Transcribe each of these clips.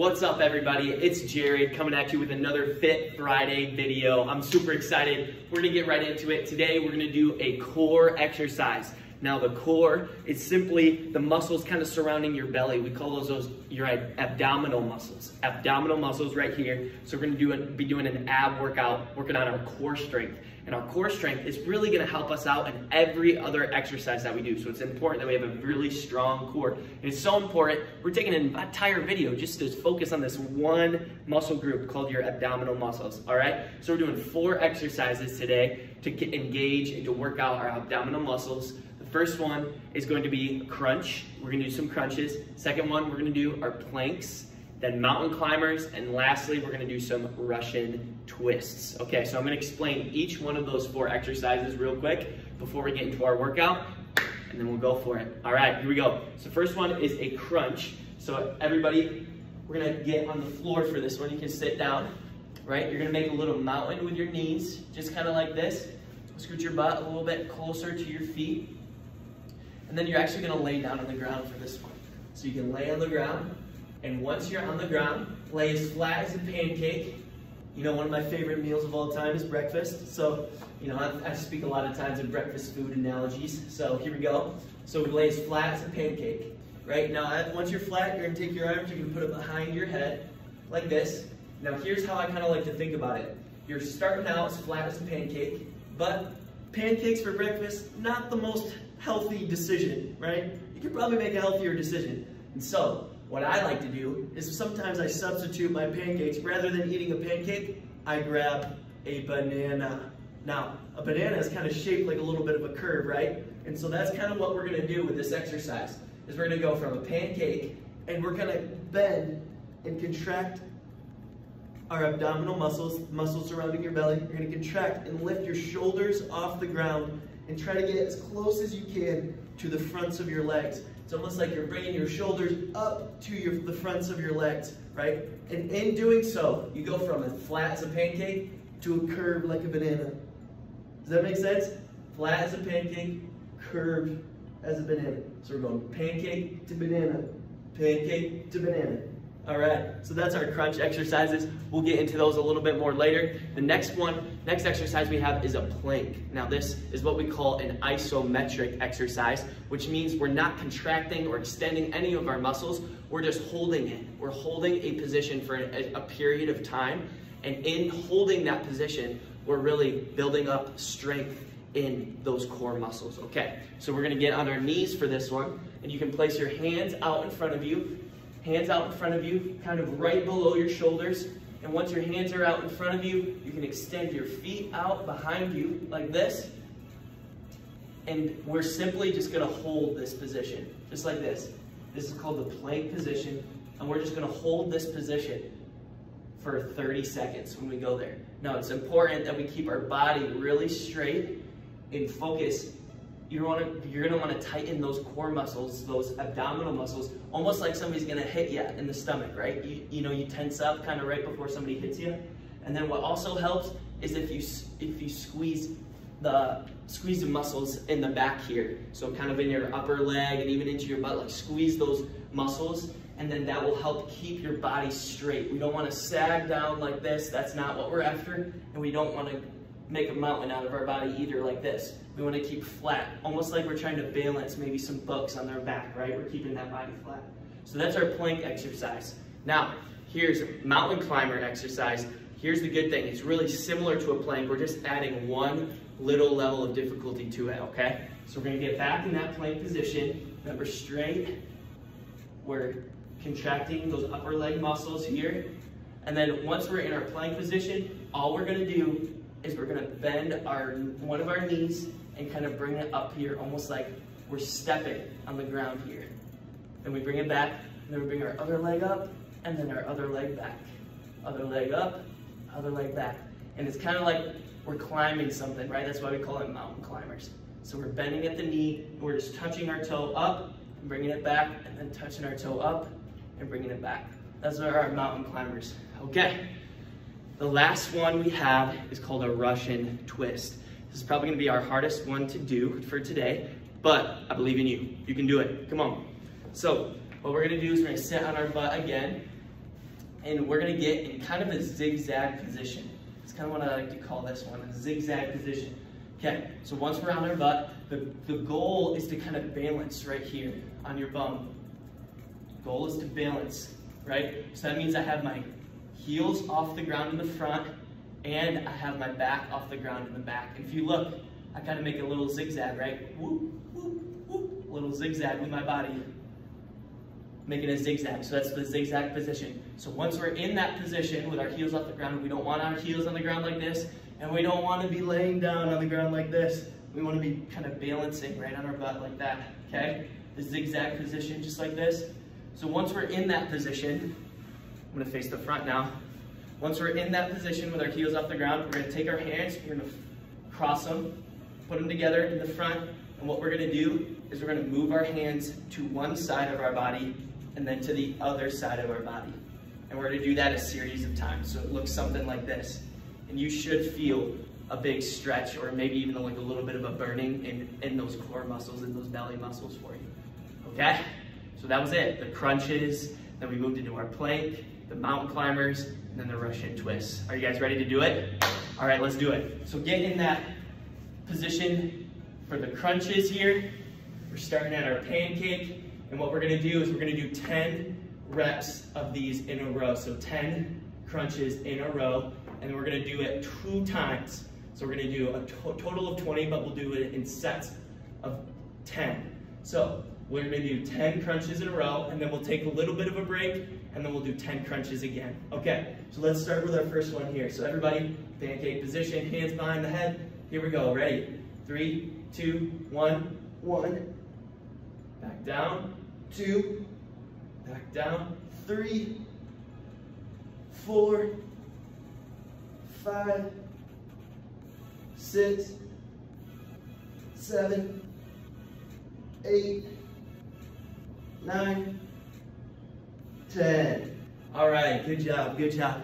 What's up everybody? It's Jared coming at you with another Fit Friday video. I'm super excited. We're gonna get right into it. Today we're gonna do a core exercise. Now the core is simply the muscles kind of surrounding your belly. We call those, those your abdominal muscles. Abdominal muscles right here. So we're gonna do be doing an ab workout, working on our core strength. And our core strength is really gonna help us out in every other exercise that we do. So it's important that we have a really strong core. And it's so important, we're taking an entire video just to focus on this one muscle group called your abdominal muscles, all right? So we're doing four exercises today to get, engage and to work out our abdominal muscles. The First one is going to be crunch. We're gonna do some crunches. Second one, we're gonna do our planks, then mountain climbers, and lastly, we're gonna do some Russian twists. Okay, so I'm gonna explain each one of those four exercises real quick before we get into our workout, and then we'll go for it. All right, here we go. So first one is a crunch. So everybody, we're gonna get on the floor for this one. You can sit down, right? You're gonna make a little mountain with your knees, just kind of like this. Scoot your butt a little bit closer to your feet. And then you're actually gonna lay down on the ground for this one. So you can lay on the ground, and once you're on the ground, lay as flat as a pancake. You know, one of my favorite meals of all time is breakfast. So, you know, I, I speak a lot of times in breakfast food analogies. So here we go. So we lay as flat as a pancake, right? Now, once you're flat, you're gonna take your arms, you're gonna put it behind your head, like this. Now, here's how I kind of like to think about it. You're starting out as flat as a pancake, but pancakes for breakfast, not the most healthy decision, right? You could probably make a healthier decision. And so, what I like to do is sometimes I substitute my pancakes. Rather than eating a pancake, I grab a banana. Now, a banana is kind of shaped like a little bit of a curve, right? And so that's kind of what we're gonna do with this exercise, is we're gonna go from a pancake and we're gonna bend and contract our abdominal muscles, muscles surrounding your belly. You're gonna contract and lift your shoulders off the ground and try to get as close as you can to the fronts of your legs. It's almost like you're bringing your shoulders up to your, the fronts of your legs, right? And in doing so, you go from as flat as a pancake to a curve like a banana. Does that make sense? Flat as a pancake, curved as a banana. So we're going pancake to banana, pancake to banana. All right, so that's our crunch exercises. We'll get into those a little bit more later. The next one, next exercise we have is a plank. Now this is what we call an isometric exercise, which means we're not contracting or extending any of our muscles. We're just holding it. We're holding a position for a, a period of time. And in holding that position, we're really building up strength in those core muscles, okay? So we're gonna get on our knees for this one, and you can place your hands out in front of you, Hands out in front of you, kind of right below your shoulders. And once your hands are out in front of you, you can extend your feet out behind you like this. And we're simply just gonna hold this position, just like this. This is called the plank position. And we're just gonna hold this position for 30 seconds when we go there. Now it's important that we keep our body really straight and focus you're going to want to tighten those core muscles, those abdominal muscles, almost like somebody's going to hit you in the stomach, right? You, you know, you tense up kind of right before somebody hits you. And then what also helps is if you, if you squeeze the, squeeze the muscles in the back here. So kind of in your upper leg and even into your butt, like squeeze those muscles and then that will help keep your body straight. We don't want to sag down like this. That's not what we're after. And we don't want to make a mountain out of our body either like this. We want to keep flat, almost like we're trying to balance maybe some books on their back, right? We're keeping that body flat. So that's our plank exercise. Now, here's a mountain climber exercise. Here's the good thing. It's really similar to a plank. We're just adding one little level of difficulty to it, okay? So we're gonna get back in that plank position. Remember, straight. We're contracting those upper leg muscles here. And then once we're in our plank position, all we're gonna do is we're gonna bend our one of our knees and kind of bring it up here, almost like we're stepping on the ground here. Then we bring it back, and then we bring our other leg up, and then our other leg back. Other leg up, other leg back. And it's kind of like we're climbing something, right? That's why we call it mountain climbers. So we're bending at the knee, and we're just touching our toe up, and bringing it back, and then touching our toe up, and bringing it back. That's our mountain climbers. Okay. The last one we have is called a Russian twist. This is probably gonna be our hardest one to do for today, but I believe in you. You can do it, come on. So what we're gonna do is we're gonna sit on our butt again, and we're gonna get in kind of a zigzag position. It's kind of what I like to call this one, a zigzag position. Okay, so once we're on our butt, the, the goal is to kind of balance right here on your bum. Goal is to balance, right? So that means I have my heels off the ground in the front, and I have my back off the ground in the back. And if you look, I kind of make a little zigzag, right? Whoop, whoop, whoop, little zigzag with my body. Making a zigzag, so that's the zigzag position. So once we're in that position with our heels off the ground, we don't want our heels on the ground like this, and we don't want to be laying down on the ground like this. We want to be kind of balancing right on our butt like that, okay? The zigzag position, just like this. So once we're in that position, I'm gonna face the front now. Once we're in that position with our heels off the ground, we're gonna take our hands, we're gonna cross them, put them together in the front, and what we're gonna do is we're gonna move our hands to one side of our body and then to the other side of our body. And we're gonna do that a series of times. So it looks something like this. And you should feel a big stretch or maybe even like a little bit of a burning in, in those core muscles and those belly muscles for you. Okay? So that was it. The crunches, then we moved into our plank, the mountain climbers, and then the Russian twists. Are you guys ready to do it? All right, let's do it. So get in that position for the crunches here. We're starting at our pancake, and what we're gonna do is we're gonna do 10 reps of these in a row. So 10 crunches in a row, and we're gonna do it two times. So we're gonna do a to total of 20, but we'll do it in sets of 10. So we're gonna do 10 crunches in a row, and then we'll take a little bit of a break, and then we'll do 10 crunches again. Okay, so let's start with our first one here. So everybody, pancake position, hands behind the head. Here we go, ready? Three, two, one, one. Back down, two, back down, three, four, five, six, seven, eight, nine, ten. All right, good job, good job.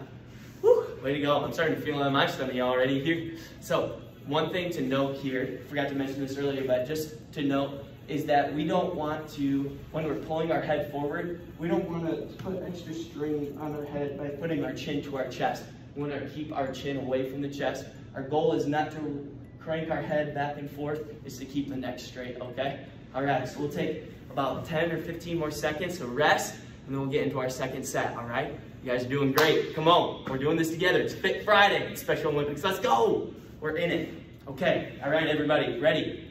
Whew, way to go. I'm starting to feel in my stomach already here. So one thing to note here, forgot to mention this earlier, but just to note, is that we don't want to, when we're pulling our head forward, we don't want to put extra strain on our head by putting our chin to our chest. We want to keep our chin away from the chest. Our goal is not to crank our head back and forth, is to keep the neck straight, okay? All right, so we'll take about 10 or 15 more seconds to rest, and then we'll get into our second set, all right? You guys are doing great. Come on, we're doing this together. It's Fit Friday, it's Special Olympics. Let's go. We're in it. Okay, all right, everybody, ready?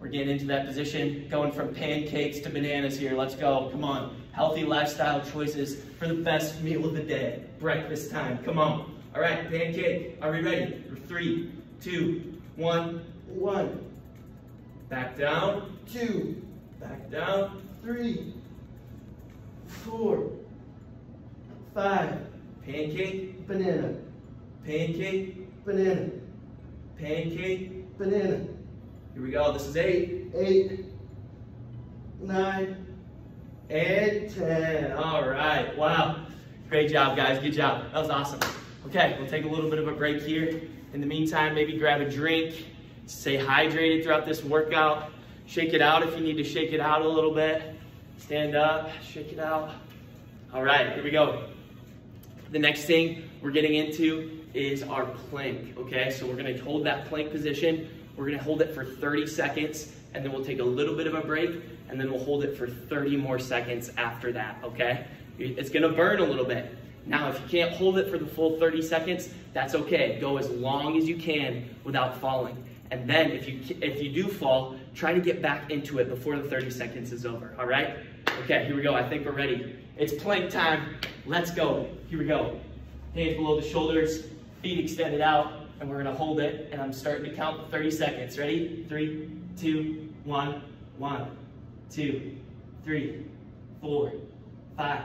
We're getting into that position, going from pancakes to bananas here. Let's go. Come on. Healthy lifestyle choices for the best meal of the day. Breakfast time. Come on. All right, pancake. Are we ready? Three, two, one, one. Back down, two. Back down, three, four, five. Pancake, banana. Pancake, banana. Pancake, banana. Here we go. This is eight, eight, nine, and 10. All right. Wow. Great job, guys. Good job. That was awesome. Okay, we'll take a little bit of a break here. In the meantime, maybe grab a drink. Stay hydrated throughout this workout. Shake it out if you need to shake it out a little bit. Stand up, shake it out. All right, here we go. The next thing we're getting into is our plank, okay? So we're gonna hold that plank position we're gonna hold it for 30 seconds and then we'll take a little bit of a break and then we'll hold it for 30 more seconds after that, okay? It's gonna burn a little bit. Now, if you can't hold it for the full 30 seconds, that's okay. Go as long as you can without falling. And then if you, if you do fall, try to get back into it before the 30 seconds is over, all right? Okay, here we go. I think we're ready. It's plank time. Let's go. Here we go. Hands below the shoulders, feet extended out and we're gonna hold it, and I'm starting to count the 30 seconds. Ready? Three, two, one, one, two, three, four, five,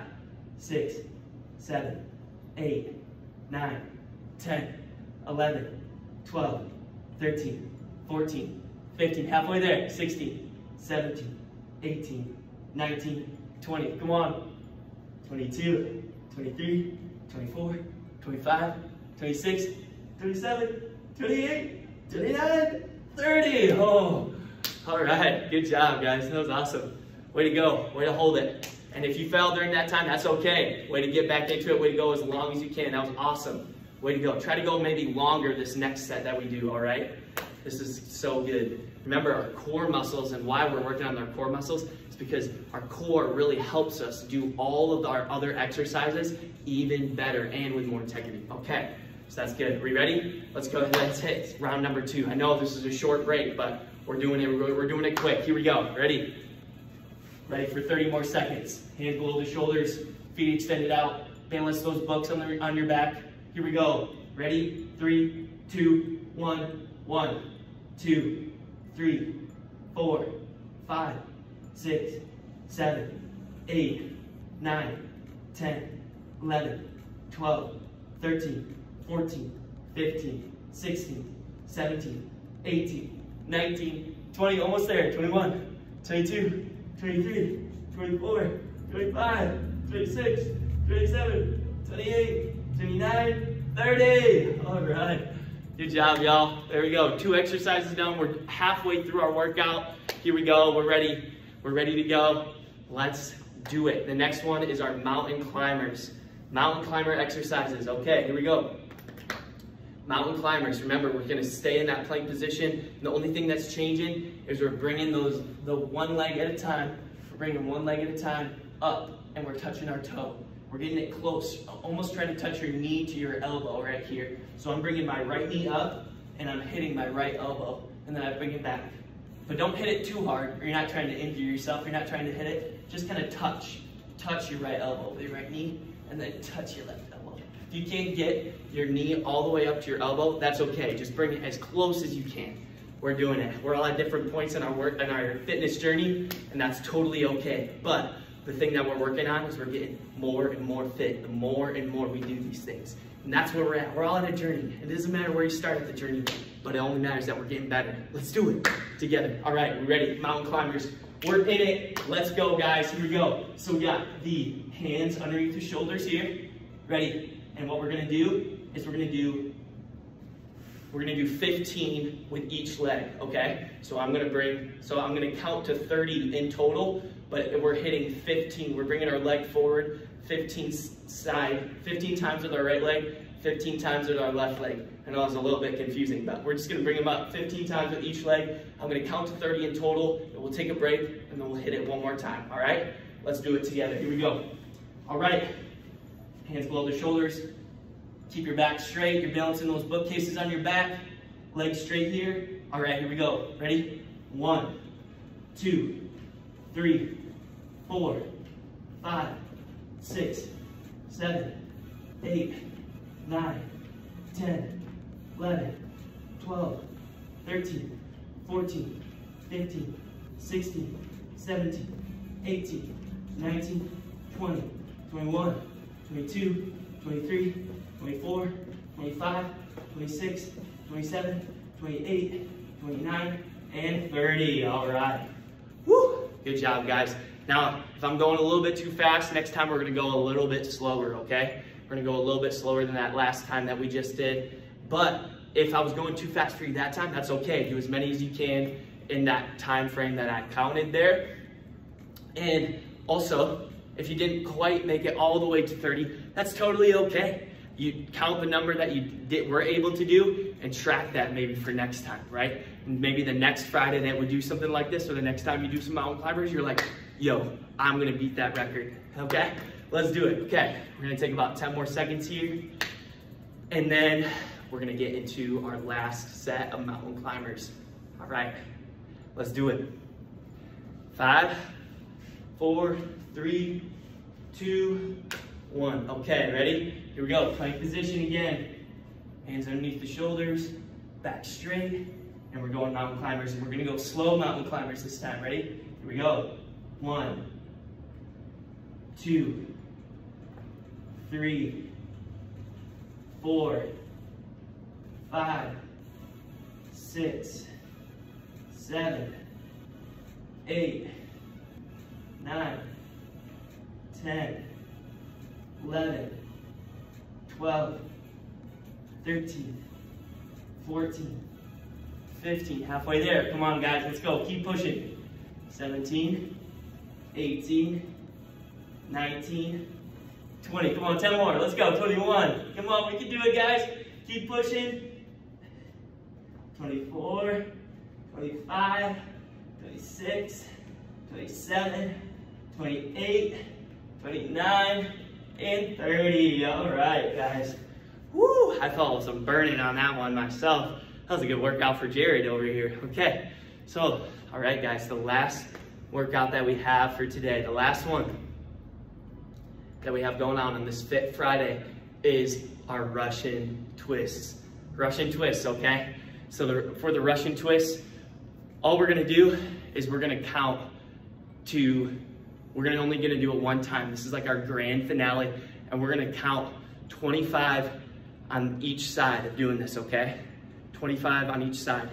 six, seven, eight, nine, 10, 11, 12, 13, 14, 15, halfway there, 16, 17, 18, 19, 20, come on, 22, 23, 24, 25, 26, 27, 28, 29, 30. Oh, all right. Good job, guys. That was awesome. Way to go. Way to hold it. And if you fell during that time, that's okay. Way to get back into it. Way to go as long as you can. That was awesome. Way to go. Try to go maybe longer this next set that we do, all right? This is so good. Remember our core muscles and why we're working on our core muscles is because our core really helps us do all of our other exercises even better and with more integrity. Okay, so that's good. Are we ready? Let's go ahead. Let's hit round number two. I know this is a short break, but we're doing it. We're doing it quick. Here we go. Ready? Ready for 30 more seconds. Hands below the shoulders, feet extended out. Balance those books on, the, on your back. Here we go. Ready? Three, two, one, one, two, three, four, five, six, seven, eight, nine, 10, 11, 12, 13, 14, 15, 16, 17, 18, 19, 20, almost there, 21, 22, 23, 24, 25, 26, 27, 28, 29, 30. All right. Good job, y'all. There we go. Two exercises done. We're halfway through our workout. Here we go. We're ready. We're ready to go. Let's do it. The next one is our mountain climbers. Mountain climber exercises. Okay, here we go. Mountain climbers, remember, we're gonna stay in that plank position. And the only thing that's changing is we're bringing those, the one leg at a time, we're bringing one leg at a time up, and we're touching our toe. We're getting it close, almost trying to touch your knee to your elbow right here. So I'm bringing my right knee up, and I'm hitting my right elbow, and then I bring it back. But don't hit it too hard, or you're not trying to injure yourself, you're not trying to hit it. Just kind of touch, touch your right elbow with your right knee, and then touch your left elbow. If you can't get your knee all the way up to your elbow, that's okay. Just bring it as close as you can. We're doing it. We're all at different points in our work in our fitness journey, and that's totally okay. But the thing that we're working on is we're getting more and more fit. The more and more we do these things. And that's where we're at. We're all on a journey. It doesn't matter where you start at the journey, but it only matters that we're getting better. Let's do it together. All right, we ready? Mountain climbers. We're in it. Let's go, guys. Here we go. So we got the hands underneath the shoulders here. Ready? And what we're gonna do is we're gonna do we're gonna do 15 with each leg, okay? So I'm gonna bring, so I'm gonna count to 30 in total, but we're hitting 15. We're bringing our leg forward 15 side, 15 times with our right leg, 15 times with our left leg. I know it's a little bit confusing, but we're just gonna bring them up 15 times with each leg. I'm gonna count to 30 in total, and we'll take a break, and then we'll hit it one more time, all right? Let's do it together, here we go. All right, hands below the shoulders. Keep your back straight, you're balancing those bookcases on your back, legs straight here. All right, here we go, ready? One, two, three, four, five, six, seven, eight, nine, 10, 11, 12, 13, 14, 15, 16, 17, 18, 19, 20, 21, 22, 23, 24, 25, 26, 27, 28, 29, and 30. All right. Woo! Good job, guys. Now, if I'm going a little bit too fast, next time we're gonna go a little bit slower, okay? We're gonna go a little bit slower than that last time that we just did. But if I was going too fast for you that time, that's okay. Do as many as you can in that time frame that I counted there. And also, if you didn't quite make it all the way to 30, that's totally okay. You count the number that you did, were able to do and track that maybe for next time, right? Maybe the next Friday that we do something like this or the next time you do some mountain climbers, you're like, yo, I'm gonna beat that record, okay? Let's do it, okay. We're gonna take about 10 more seconds here. And then we're gonna get into our last set of mountain climbers. All right, let's do it. Five, four, three, two, one. Okay, ready? Here we go, plank position again. Hands underneath the shoulders, back straight, and we're going mountain climbers. And we're gonna go slow mountain climbers this time, ready? Here we go. One, two, three, four, five, six, seven, eight, nine, ten, eleven, twelve, thirteen, fourteen, fifteen. Halfway there. Come on, guys. Let's go. Keep pushing. 17, 18, 19, 20. Come on, 10 more. Let's go. 21. Come on, we can do it, guys. Keep pushing. 24, 25, 26, 27, 28, 29, and 30. All right, guys. Woo! I felt some burning on that one myself. That was a good workout for Jared over here. Okay, so, all right, guys, the last workout that we have for today, the last one that we have going on on this Fit Friday is our Russian twists. Russian twists, okay? So the, for the Russian twists, all we're gonna do is we're gonna count to, we're gonna only gonna do it one time. This is like our grand finale, and we're gonna count 25 on each side of doing this, okay? 25 on each side.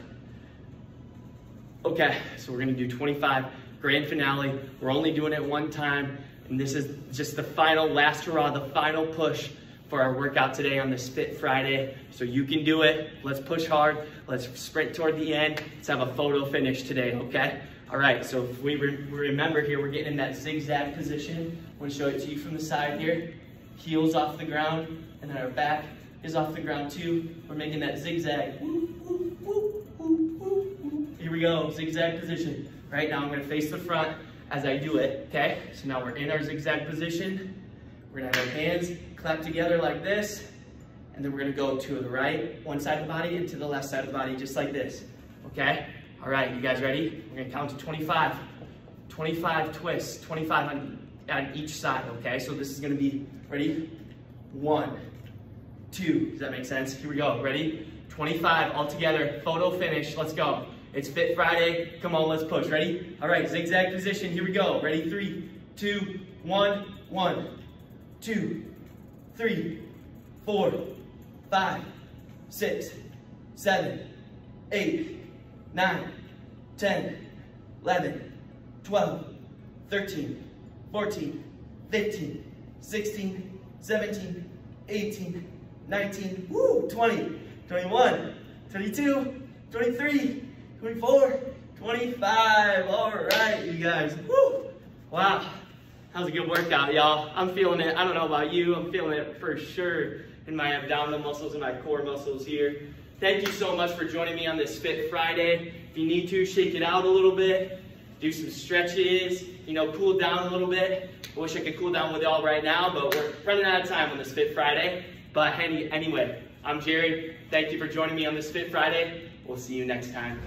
Okay, so we're gonna do 25 grand finale. We're only doing it one time, and this is just the final last hurrah, the final push for our workout today on this Fit Friday. So you can do it. Let's push hard. Let's sprint toward the end. Let's have a photo finish today, okay? All right, so if we re remember here, we're getting in that zigzag position. I'm gonna show it to you from the side here. Heels off the ground, and then our back is off the ground too. We're making that zigzag. Here we go, zigzag position. Right now I'm gonna face the front as I do it, okay? So now we're in our zigzag position. We're gonna have our hands clap together like this, and then we're gonna go to the right, one side of the body, and to the left side of the body, just like this, okay? All right, you guys ready? We're gonna count to 25. 25 twists, 25 on, on each side, okay? So this is gonna be, ready? One, two, does that make sense? Here we go, ready? 25 all together, photo finish, let's go. It's Fit Friday, come on, let's push, ready? All right, zigzag position, here we go. Ready, three, two, one, one, two, three, four, five, six, seven, eight, nine, 10, 11, 12, 13, 14, 15, 16, 17, 18, 19, woo, 20, 21, 22, 23, 24, 25. All right, you guys. Woo. Wow. That was a good workout, y'all. I'm feeling it. I don't know about you. I'm feeling it for sure in my abdominal muscles and my core muscles here. Thank you so much for joining me on this Fit Friday. If you need to, shake it out a little bit. Do some stretches. You know, cool down a little bit. I wish I could cool down with y'all right now, but we're running out of time on this Fit Friday. But anyway, I'm Jared. Thank you for joining me on this Fit Friday. We'll see you next time.